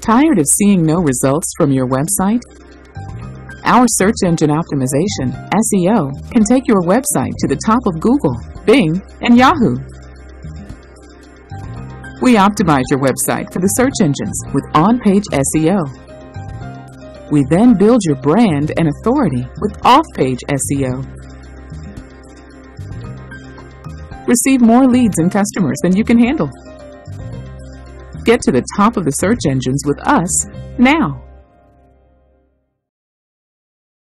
Tired of seeing no results from your website? Our search engine optimization, SEO, can take your website to the top of Google, Bing, and Yahoo. We optimize your website for the search engines with on-page SEO. We then build your brand and authority with off-page SEO. Receive more leads and customers than you can handle. Get to the top of the search engines with us now.